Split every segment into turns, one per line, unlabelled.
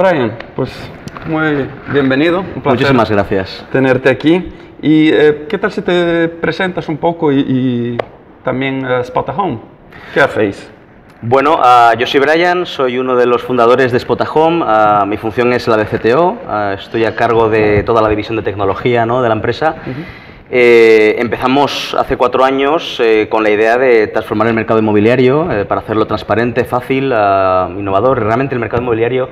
Brian, pues muy bienvenido. Un placer
Muchísimas gracias.
tenerte aquí. ¿Y eh, qué tal si te presentas un poco y, y también uh, Spot at Home? ¿Qué hacéis?
Bueno, ah, yo soy Brian, soy uno de los fundadores de Spotahome. ah, mi función es la de CTO. ah, estoy a cargo de toda la división de tecnología ¿no? de la empresa. Eh, empezamos hace cuatro años eh, con la idea de transformar el mercado inmobiliario eh, para hacerlo transparente, fácil, innovador. Realmente el mercado inmobiliario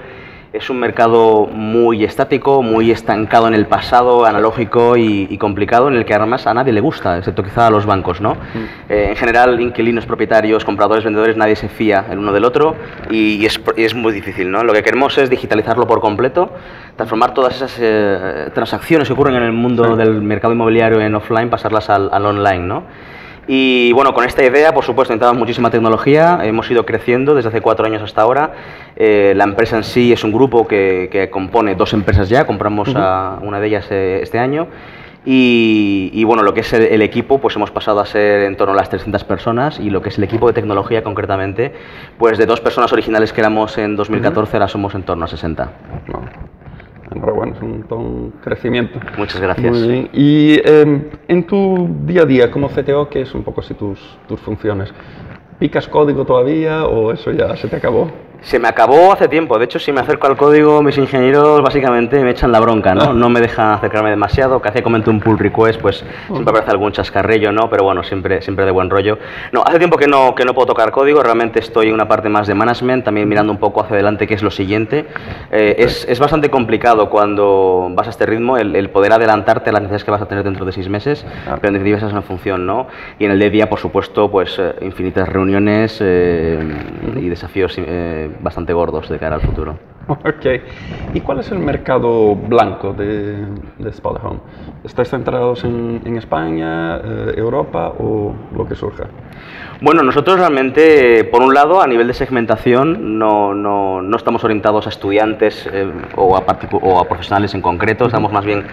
es un mercado muy estático, muy estancado en el pasado, analógico y, y complicado, en el que además a nadie le gusta, excepto quizá a los bancos. ¿no? Eh, en general, inquilinos, propietarios, compradores, vendedores, nadie se fía el uno del otro y, y es, y es muy difícil. ¿no? Lo que queremos es digitalizarlo por completo, transformar todas esas eh, transacciones que ocurren en el mundo del mercado inmobiliario en offline, pasarlas al, al online. ¿no? Y bueno, con esta idea, por supuesto, necesitamos muchísima tecnología, hemos ido creciendo desde hace cuatro años hasta ahora. Eh, la empresa en sí es un grupo que, que compone dos empresas ya, compramos a una de ellas eh, este año. Y, y, bueno, lo que es el, el, equipo, pues hemos pasado a ser en torno a las 300 personas y lo que es el equipo de tecnología concretamente, pues de dos personas originales que éramos en 2014, ahora somos en torno a 60.
No. Enhorabuena, es un, todo un crecimiento.
Muchas gracias.
Muy bien. Y eh, en tu día a día como CTO, ¿qué es un poco así tus, tus funciones? ¿Picas código todavía o eso ya se te acabó?
Se me acabó hace tiempo. De hecho, si me acerco al código, mis ingenieros básicamente me echan la bronca, ¿no? No me dejan acercarme demasiado. Que hace comento un pull request, pues siempre aparece algún chascarrillo, ¿no? Pero bueno, siempre, siempre de buen rollo. No, hace tiempo que no, que no puedo tocar código. Realmente estoy en una parte más de management, también mirando un poco hacia adelante qué es lo siguiente. Eh, es, es, bastante complicado cuando vas a este ritmo el, el, poder adelantarte a las necesidades que vas a tener dentro de seis meses, ah. pero en definitiva esa es una función, ¿no? Y en el día a día, por supuesto, pues eh, infinitas reuniones eh, y desafíos eh, bastante gordos de cara al futuro.
Ok. ¿Y cuál es el mercado blanco de, de Spot Home? ¿Estáis centrados en, en España, eh, Europa o lo que surja?
Bueno, nosotros realmente, por un lado, a nivel de segmentación, no, no, no estamos orientados a estudiantes eh, o, a o, a profesionales en concreto, estamos más bien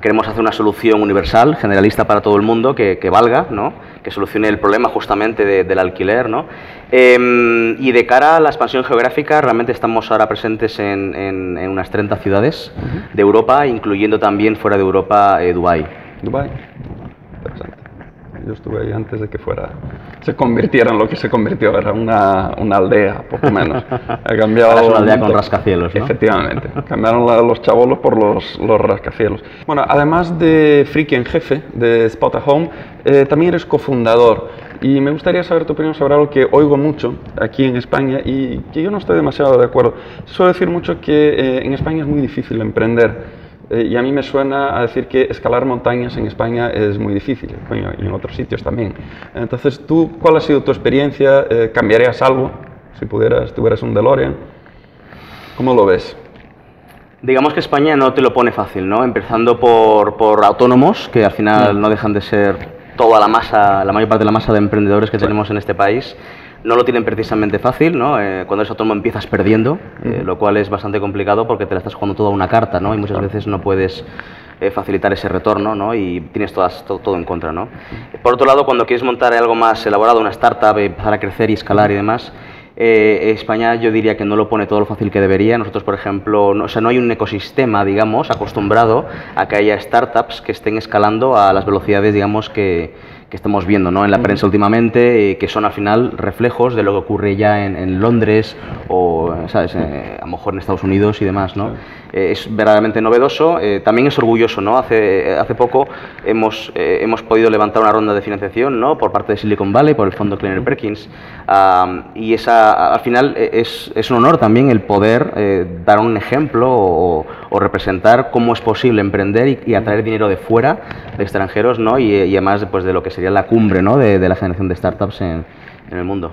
queremos hacer una solución universal, generalista para todo el mundo, que, que valga, ¿no? que solucione el problema justamente de, del alquiler. ¿no? Eh, y de cara a la expansión geográfica, realmente estamos ahora presentes en, en, en unas 30 ciudades uh -huh. de Europa, incluyendo también fuera de Europa eh, Dubái.
Dubái, interesante. Yo estuve ahí antes de que fuera, se convirtiera en lo que se convirtió, era una, una aldea, poco menos.
Ha cambiado Ahora es una aldea con rascacielos, ¿no?
Efectivamente, cambiaron la, los chavolos por los, los, rascacielos. Bueno, además de friki en jefe de Spot at Home, eh, también eres cofundador. Y me gustaría saber tu opinión sobre algo que oigo mucho aquí en España y que yo no estoy demasiado de acuerdo. Suelo decir mucho que eh, en España es muy difícil emprender. Eh, y a mí me suena a decir que escalar montañas en España es muy difícil, bueno, y en otros sitios también. Entonces, ¿tú cuál ha sido tu experiencia? Eh, ¿Cambiarías algo si pudieras, tuvieras un DeLorean? ¿Cómo lo ves?
Digamos que España no te lo pone fácil, ¿no? Empezando por, por autónomos, que al final mm. no dejan de ser toda la masa, la mayor parte de la masa de emprendedores que tenemos en este país no lo tienen precisamente fácil, ¿no? Eh, cuando eres autónomo empiezas perdiendo, eh, lo cual es bastante complicado porque te la estás jugando toda una carta, ¿no? Y muchas veces no puedes eh, facilitar ese retorno, ¿no? Y tienes todas, todo, todo, en contra, ¿no? Por otro lado, cuando quieres montar algo más elaborado, una startup, empezar a crecer y escalar y demás, eh, España yo diría que no lo pone todo lo fácil que debería. Nosotros, por ejemplo, no, o sea, no hay un ecosistema, digamos, acostumbrado a que haya startups que estén escalando a las velocidades, digamos, que, que estamos viendo ¿no? en la prensa últimamente, eh, que son al final reflejos de lo que ocurre ya en, en Londres o, ¿sabes? Eh, a lo mejor en Estados Unidos y demás. ¿no? Eh, es verdaderamente novedoso, eh, también es orgulloso. ¿no? Hace, hace poco hemos, eh, hemos podido levantar una ronda de financiación ¿no? por parte de Silicon Valley, por el fondo Kleiner Perkins, um, y esa, al final es, es, un honor también el poder dar un ejemplo o, o, representar cómo es posible emprender y, y, atraer dinero de fuera, de extranjeros, ¿no? y, y además pues, de lo que sería la cumbre ¿no? de, la generación de startups en, en el mundo.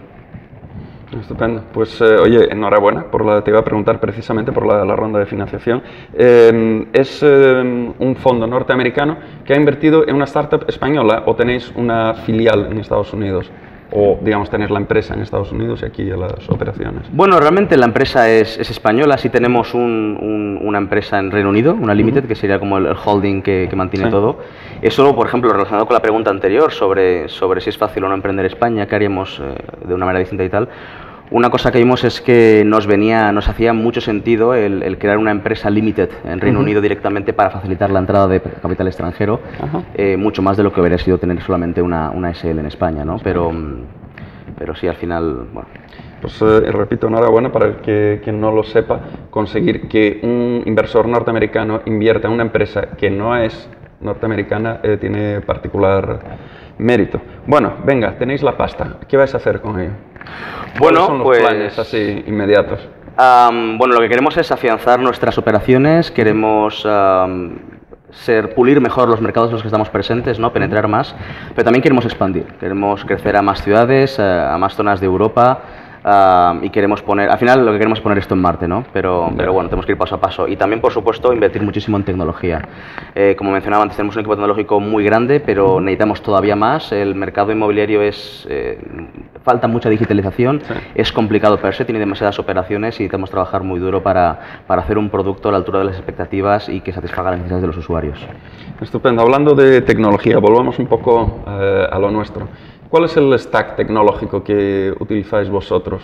Estupendo. Pues eh, oye, enhorabuena por la te iba a preguntar precisamente por la, ronda de financiación. Eh, es eh, un fondo norteamericano que ha invertido en una startup española o tenéis una filial en Estados Unidos o digamos tener la empresa en Estados Unidos y aquí las operaciones?
Bueno, realmente la empresa es, es española, sí tenemos un, un, una empresa en Reino Unido, una limited, uh -huh. que sería como el, el holding que, que mantiene sí. todo. Eso, por ejemplo, relacionado con la pregunta anterior sobre, sobre si es fácil o no emprender España, qué haríamos eh, de una manera distinta y tal. Una cosa que vimos es que nos venía, nos hacía mucho sentido el, crear una empresa limited en Reino Unido directamente para facilitar la entrada de capital extranjero, eh, mucho más de lo que hubiera sido tener solamente una, una SL en España, ¿no? Pero, pero sí, al final, bueno.
Pues eh, repito, enhorabuena para el que quien no lo sepa, conseguir que un inversor norteamericano invierta en una empresa que no es norteamericana eh, tiene particular mérito. Bueno, venga, tenéis la pasta. ¿Qué vais a hacer con ello?
Bueno,
son los
pues,
planes así inmediatos?
bueno, lo que queremos es afianzar nuestras operaciones, queremos ser, pulir mejor los mercados en los que estamos presentes, ¿no? penetrar más, pero también queremos expandir, queremos crecer a más ciudades, a más zonas de Europa y queremos poner, al final lo que queremos es poner esto en Marte, ¿no? Pero, pero bueno, tenemos que ir paso a paso. Y también, por supuesto, invertir muchísimo en tecnología. Eh, como mencionaba antes, tenemos un equipo tecnológico muy grande, pero necesitamos todavía más. El mercado inmobiliario es... Eh, falta mucha digitalización, es complicado per se, tiene demasiadas operaciones y necesitamos trabajar muy duro para, para hacer un producto a la altura de las expectativas y que satisfaga las necesidades de los usuarios.
Estupendo. Hablando de tecnología, volvamos un poco eh, a lo nuestro. ¿Cuál es el stack tecnológico que utilizáis vosotros?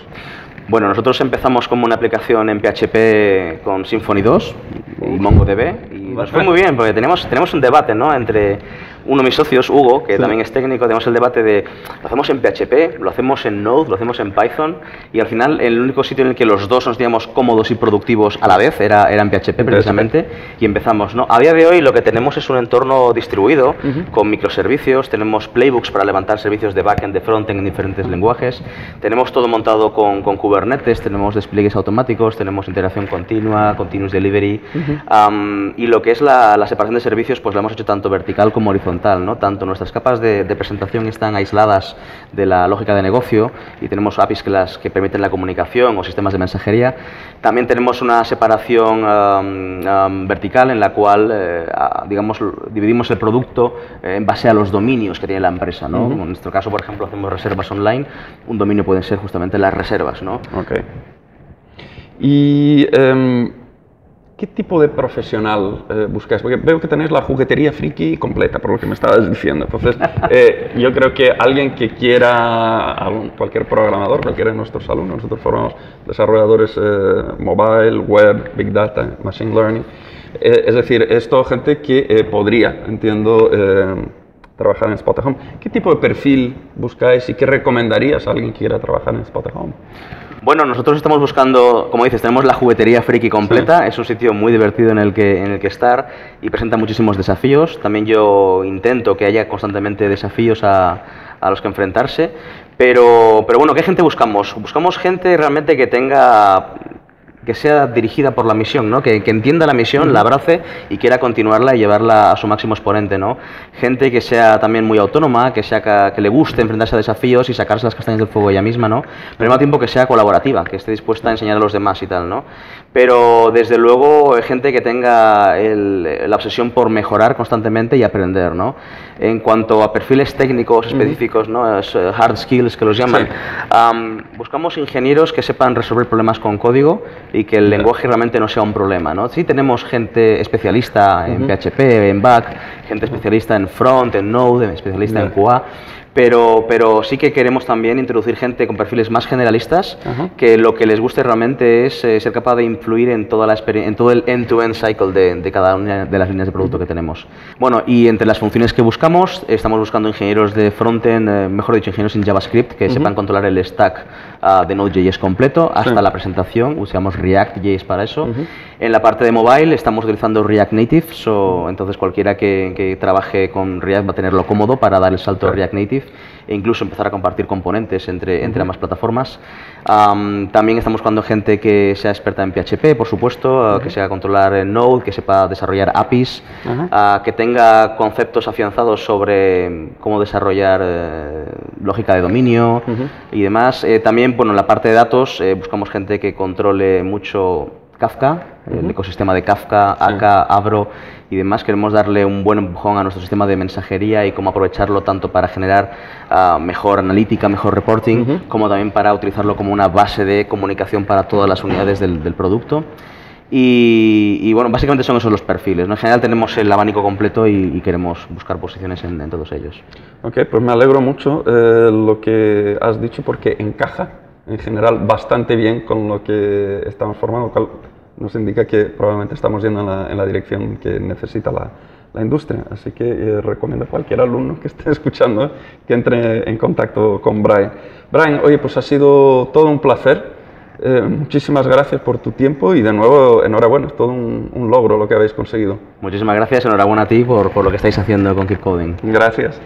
Bueno, nosotros empezamos como una aplicación en PHP con Symfony 2 y MongoDB y nos fue muy bien porque tenemos, tenemos un debate ¿no? entre uno de mis socios, Hugo, que también es técnico, tenemos el debate de lo hacemos en PHP, lo hacemos en Node, lo hacemos en Python, y al final el único sitio en el que los dos nos sentíamos cómodos y productivos a la vez era, era en PHP precisamente, y empezamos. ¿no? A día de hoy lo que tenemos es un entorno distribuido con microservicios, tenemos playbooks para levantar servicios de backend, de frontend en diferentes lenguajes, tenemos todo montado con, con, Kubernetes, tenemos despliegues automáticos, tenemos integración continua, continuous delivery, y lo que es la, la separación de servicios, pues lo hemos hecho tanto vertical como horizontal ¿no? Tanto nuestras capas de, presentación están aisladas de la lógica de negocio y tenemos APIs que, las, que permiten la comunicación o sistemas de mensajería. También tenemos una separación vertical en la cual, eh, digamos, dividimos el producto eh, en base a los dominios que tiene la empresa, ¿no? En nuestro caso, por ejemplo, hacemos reservas online. Un dominio pueden ser justamente las reservas, ¿no?
Y... Em, ¿Qué tipo de profesional eh, buscáis? Porque veo que tenéis la juguetería friki completa, por lo que me estabas diciendo. Entonces, eh, yo creo que alguien que quiera, cualquier programador, cualquiera de nuestros alumnos, nosotros formamos desarrolladores eh, mobile, web, big data, machine learning. es decir, es toda gente que podría, entiendo, trabajar en Spot Home. ¿Qué tipo de perfil buscáis y qué recomendarías a alguien que quiera trabajar en Spot Home?
Bueno, nosotros estamos buscando, como dices, tenemos la juguetería friki completa, es un sitio muy divertido en el, que, en el que estar y presenta muchísimos desafíos. También yo intento que haya constantemente desafíos a, a los que enfrentarse. Pero, pero bueno, ¿qué gente buscamos? Buscamos gente realmente que tenga que sea dirigida por la misión, ¿no? que, entienda la misión, la abrace y quiera continuarla y llevarla a su máximo exponente. ¿no? Gente que sea también muy autónoma, que, sea, que le guste enfrentarse a desafíos y sacarse las castañas del fuego ella misma, ¿no? pero al mismo tiempo que sea colaborativa, que esté dispuesta a enseñar a los demás y tal. ¿no? Pero desde luego gente que tenga la obsesión por mejorar constantemente y aprender. ¿no? En cuanto a perfiles técnicos específicos, ¿no? Eh, hard skills que los llaman, buscamos ingenieros que sepan resolver problemas con código y que el lenguaje realmente no sea un problema. ¿no? Sí tenemos gente especialista en PHP, en back, gente especialista en front, en Node, especialista en QA, pero, pero sí que queremos también introducir gente con perfiles más generalistas, que lo que les guste realmente es eh, ser capaz de influir en, toda la en todo el end-to-end cycle de, cada una de las líneas de producto que tenemos. Bueno, y entre las funciones que buscamos, estamos buscando ingenieros de frontend, eh, mejor dicho, ingenieros en JavaScript, que sepan controlar el stack uh, de Node.js completo, hasta la presentación, usamos React.js para eso. En la parte de mobile estamos utilizando React Native, entonces cualquiera que, que, trabaje con React va a tenerlo cómodo para dar el salto a React Native e incluso empezar a compartir componentes entre, entre ambas plataformas. también estamos buscando gente que sea experta en PHP, por supuesto, que sepa controlar Node, que sepa desarrollar APIs, que tenga conceptos afianzados sobre cómo desarrollar eh, lógica de dominio y demás. Eh, también, bueno, en la parte de datos eh, buscamos gente que controle mucho Kafka, el ecosistema de Kafka, AK, Avro y demás. Queremos darle un buen empujón a nuestro sistema de mensajería y cómo aprovecharlo tanto para generar ah, mejor analítica, mejor reporting, como también para utilizarlo como una base de comunicación para todas las unidades del, producto. Y, bueno, básicamente son esos los perfiles. En general tenemos el abanico completo y, queremos buscar posiciones en, todos ellos.
Ok, pues me alegro mucho eh, lo que has dicho porque encaja en general bastante bien con lo que estamos formando, lo cual nos indica que probablemente estamos yendo en la, en la dirección que necesita la, la industria. Así que eh, recomiendo a cualquier alumno que esté escuchando que entre en contacto con Brian. Brian, oye, pues ha sido todo un placer. Eh, muchísimas gracias por tu tiempo y de nuevo enhorabuena, es todo un, un logro lo que habéis conseguido.
Muchísimas gracias, enhorabuena a ti por, por lo que estáis haciendo con Keep Coding.
Gracias.